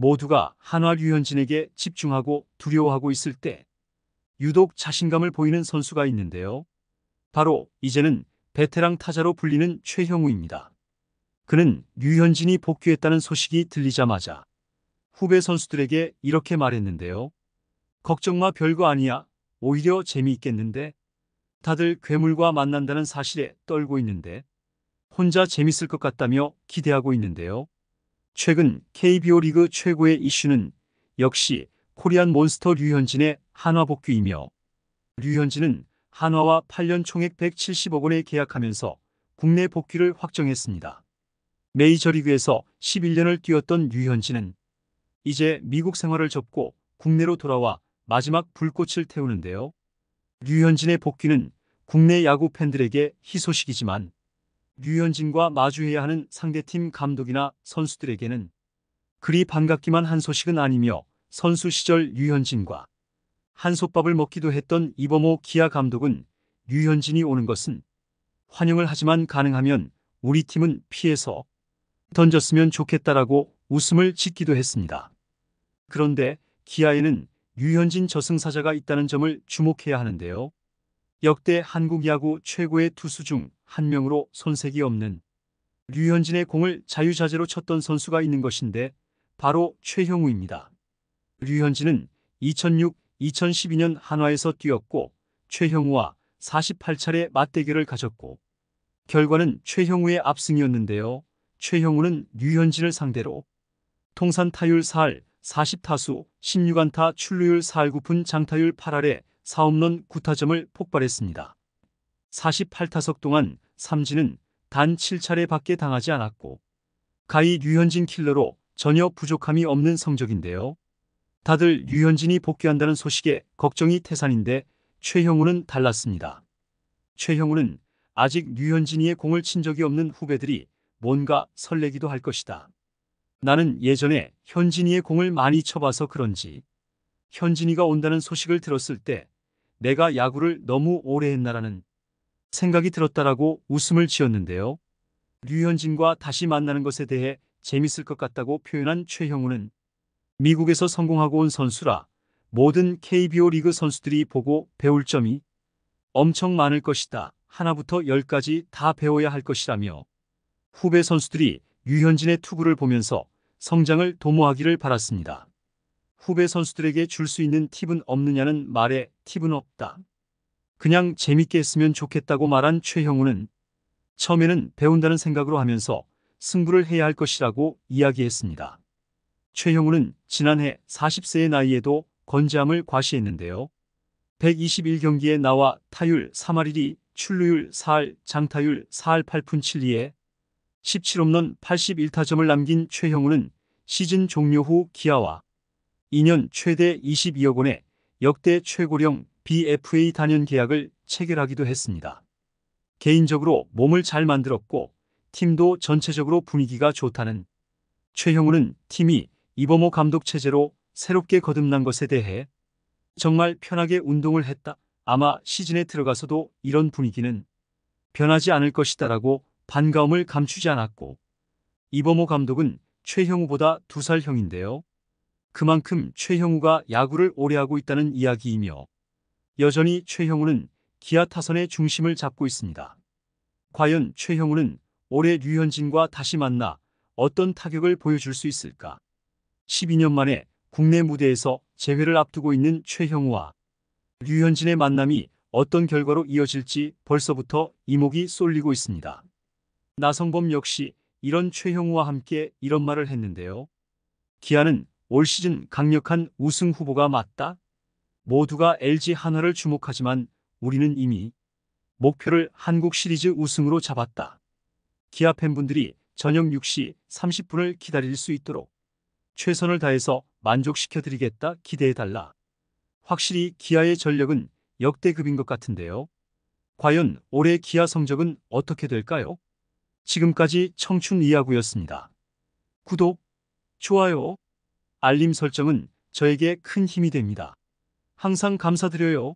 모두가 한화 류현진에게 집중하고 두려워하고 있을 때 유독 자신감을 보이는 선수가 있는데요. 바로 이제는 베테랑 타자로 불리는 최형우입니다. 그는 류현진이 복귀했다는 소식이 들리자마자 후배 선수들에게 이렇게 말했는데요. 걱정 마 별거 아니야. 오히려 재미있겠는데? 다들 괴물과 만난다는 사실에 떨고 있는데 혼자 재밌을 것 같다며 기대하고 있는데요. 최근 KBO 리그 최고의 이슈는 역시 코리안 몬스터 류현진의 한화 복귀이며 류현진은 한화와 8년 총액 170억 원에 계약하면서 국내 복귀를 확정했습니다. 메이저리그에서 11년을 뛰었던 류현진은 이제 미국 생활을 접고 국내로 돌아와 마지막 불꽃을 태우는데요. 류현진의 복귀는 국내 야구 팬들에게 희소식이지만 류현진과 마주해야 하는 상대팀 감독이나 선수들에게는 그리 반갑기만 한 소식은 아니며 선수 시절 류현진과 한솥밥을 먹기도 했던 이범호 기아 감독은 류현진이 오는 것은 환영을 하지만 가능하면 우리 팀은 피해서 던졌으면 좋겠다라고 웃음을 짓기도 했습니다. 그런데 기아에는 류현진 저승사자가 있다는 점을 주목해야 하는데요. 역대 한국 야구 최고의 투수 중 한 명으로 손색이 없는 류현진의 공을 자유자재로 쳤던 선수가 있는 것인데 바로 최형우입니다. 류현진은 2006, 2012년 한화에서 뛰었고 최형우와 48차례 맞대결을 가졌고 결과는 최형우의 압승이었는데요. 최형우는 류현진을 상대로 통산 타율 4할 40타수 16안타 출루율 4할 9푼 장타율 8할에 4홈런 9타점을 폭발했습니다. 48타석 동안 삼진은 단 7차례 밖에 당하지 않았고 가히 류현진 킬러로 전혀 부족함이 없는 성적인데요. 다들 류현진이 복귀한다는 소식에 걱정이 태산인데 최형우는 달랐습니다. 최형우는 아직 류현진이의 공을 친 적이 없는 후배들이 뭔가 설레기도 할 것이다. 나는 예전에 현진이의 공을 많이 쳐봐서 그런지 현진이가 온다는 소식을 들었을 때 내가 야구를 너무 오래 했나라는 생각이 들었다라고 웃음을 지었는데요. 류현진과 다시 만나는 것에 대해 재밌을 것 같다고 표현한 최형우는 미국에서 성공하고 온 선수라 모든 KBO 리그 선수들이 보고 배울 점이 엄청 많을 것이다. 하나부터 열까지 다 배워야 할 것이라며 후배 선수들이 유현진의 투구를 보면서 성장을 도모하기를 바랐습니다. 후배 선수들에게 줄 수 있는 팁은 없느냐는 말에 팁은 없다. 그냥 재밌게 했으면 좋겠다고 말한 최형우는 처음에는 배운다는 생각으로 하면서 승부를 해야 할 것이라고 이야기했습니다. 최형우는 지난해 40세의 나이에도 건재함을 과시했는데요. 121경기에 나와 타율 3할 1위, 출루율 4할, 장타율 4할 8푼 7리에 17홈런 81타점을 남긴 최형우는 시즌 종료 후 기아와 2년 최대 22억 원의 역대 최고령 BFA 단연 계약을 체결하기도 했습니다. 개인적으로 몸을 잘 만들었고 팀도 전체적으로 분위기가 좋다는 최형우는 팀이 이범호 감독 체제로 새롭게 거듭난 것에 대해 정말 편하게 운동을 했다. 아마 시즌에 들어가서도 이런 분위기는 변하지 않을 것이다 라고 반가움을 감추지 않았고 이범호 감독은 최형우보다 두 살 형인데요. 그만큼 최형우가 야구를 오래 하고 있다는 이야기이며 여전히 최형우는 기아 타선의 중심을 잡고 있습니다. 과연 최형우는 올해 류현진과 다시 만나 어떤 타격을 보여줄 수 있을까? 12년 만에 국내 무대에서 재회를 앞두고 있는 최형우와 류현진의 만남이 어떤 결과로 이어질지 벌써부터 이목이 쏠리고 있습니다. 나성범 역시 이런 최형우와 함께 이런 말을 했는데요. 기아는 올 시즌 강력한 우승 후보가 맞다. 모두가 LG 한화를 주목하지만 우리는 이미 목표를 한국 시리즈 우승으로 잡았다. 기아 팬분들이 저녁 6시 30분을 기다릴 수 있도록 최선을 다해서 만족시켜 드리겠다 기대해달라. 확실히 기아의 전력은 역대급인 것 같은데요. 과연 올해 기아 성적은 어떻게 될까요? 지금까지 청춘 이야구였습니다. 구독, 좋아요, 알림 설정은 저에게 큰 힘이 됩니다. 항상 감사드려요.